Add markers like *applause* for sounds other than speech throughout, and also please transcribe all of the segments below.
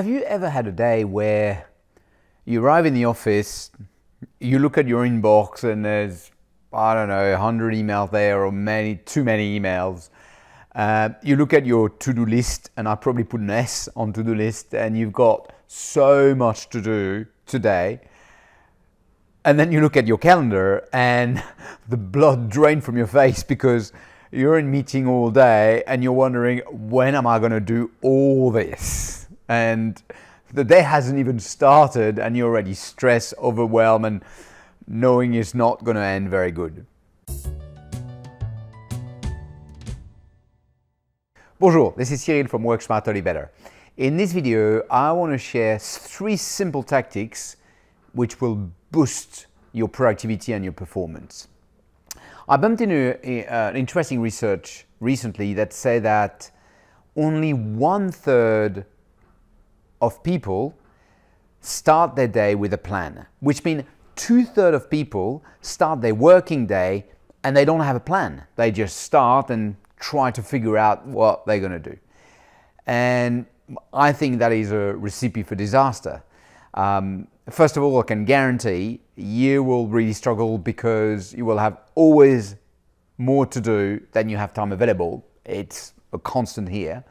have you ever had a day where you arrive in the office, you look at your inbox, and there's, I don't know, 100 emails there or many, too many emails. Uh, you look at your to do list, and I probably put an S on to do list, and you've got so much to do today. And then you look at your calendar, and *laughs* the blood drained from your face because you're in meeting all day and you're wondering when am I going to do all this? And the day hasn't even started and you're already stressed, overwhelmed, and knowing it's not going to end very good. Bonjour, this is Cyril from Work Smarter Better. In this video, I want to share three simple tactics which will boost your productivity and your performance. I bumped into eh, an interesting research recently that said that only one third of people start their day with a plan, which means two thirds of people start their working day and they don't have a plan. They just start and try to figure out what they're going to do. And I think that is a recipe for disaster. Um, first of all, I can guarantee you will really struggle because you will have always more to do than you have time available. It's a constant here.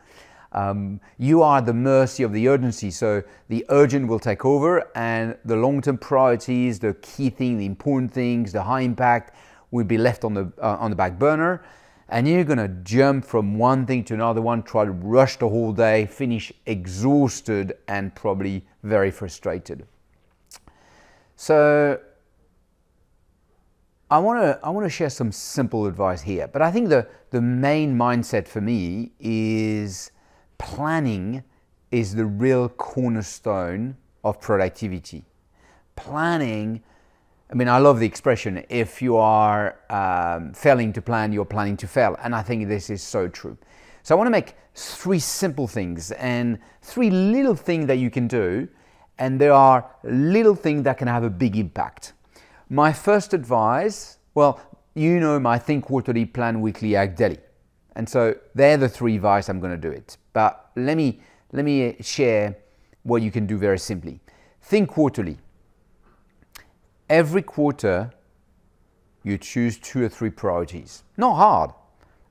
Um, you are the mercy of the urgency. So the urgent will take over, and the long term priorities, the key thing, the important things, the high impact will be left on the, uh, on the back burner. And you're going to jump from one thing to another one, try to rush the whole day, finish exhausted and probably very frustrated. So I want to I want to share some simple advice here, but I think the the main mindset for me is planning is the real cornerstone of productivity. Planning, I mean, I love the expression if you are um, failing to plan, you're planning to fail. And I think this is so true. So I want to make three simple things and three little things that you can do. And there are little things that can have a big impact. My first advice well, you know my Think Quarterly, Plan Weekly, Act Daily. And so they're the three advice I'm going to do it. But let me, let me uh, share what you can do very simply. Think quarterly. Every quarter, you choose two or three priorities. Not hard.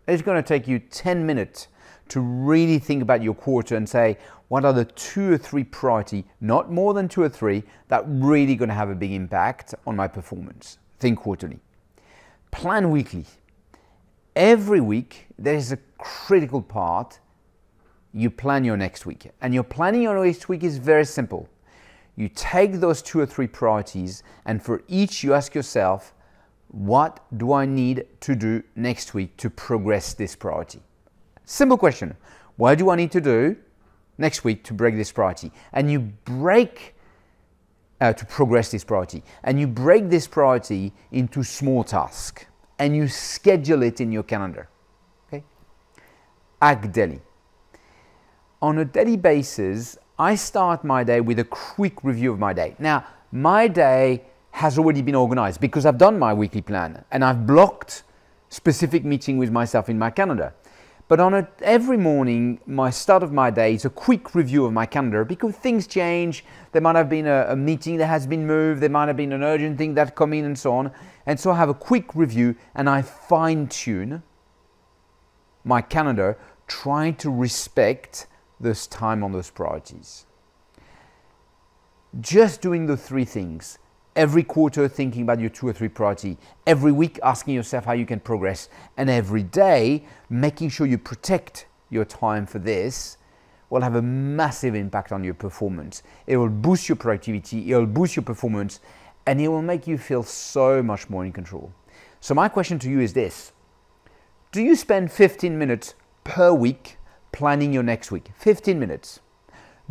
It's going to take you 10 minutes to really think about your quarter and say, what are the two or three priority, not more than two or three, that really going to have a big impact on my performance. Think quarterly. Plan weekly every week there is a critical part you plan your next week. And your planning your next week is very simple. You take those two or three priorities, and for each, you ask yourself, what do I need to do next week to progress this priority? Simple question. What do I need to do next week to break this priority? And you break uh, to progress this priority. And you break this priority into small tasks and you schedule it in your calendar. Okay? Daily. On a daily basis, I start my day with a quick review of my day. Now, my day has already been organized because I've done my weekly plan and I've blocked specific meeting with myself in my calendar. But on a, every morning, my start of my day is a quick review of my calendar because things change. There might have been a, a, meeting that has been moved, there might have been an urgent thing that come in and so on. And so I have a quick review and I fine tune my calendar, trying to respect this time on those priorities. Just doing the three things. Every quarter thinking about your two or three priority, every week asking yourself how you can progress, and every day making sure you protect your time for this will have a massive impact on your performance. It will boost your productivity, it will boost your performance, and it will make you feel so much more in control. So my question to you is this. Do you spend 15 minutes per week planning your next week? 15 minutes.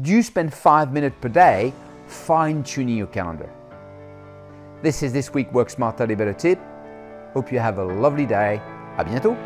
Do you spend 5 minutes per day fine tuning your calendar? This is this week Work Smarter, Live Better tip. Hope you have a lovely day. À bientôt.